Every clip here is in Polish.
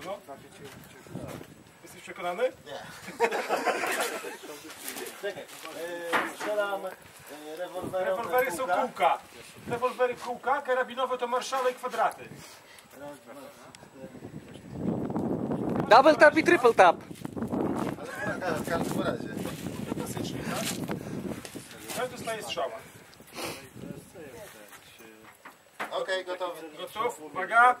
pewno? Jesteś przekonany? Nie. Strzelam rewolwerem. Rewolwery są kółka. Rewolwery kółka, karabinowe to marszale i kwadraty. Double tap i triple tap. W każdym razie. To klasycznie, tak? Każdy dostaje strzała. Okej, okay, gotowy. Gotów, uwaga.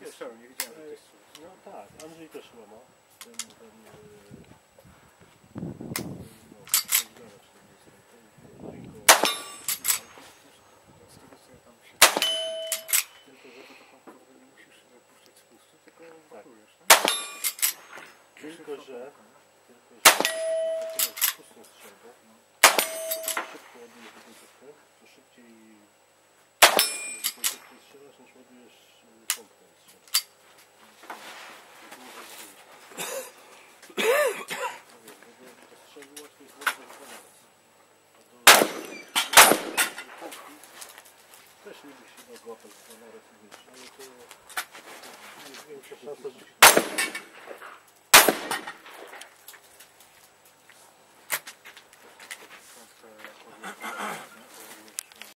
jest. Sorry, nie widziałem, że to jest No tak, Andrzej też chyba ma. Ten, ten, Tylko, że... Tylko, że... Tylko, że... Tylko, że... Tylko, że... Też lubi się na głowę z kamerą, ale to nie wiem, przepraszam, że się